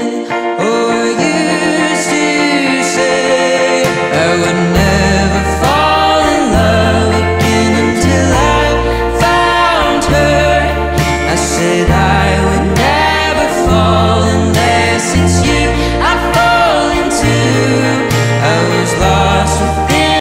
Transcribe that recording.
Oh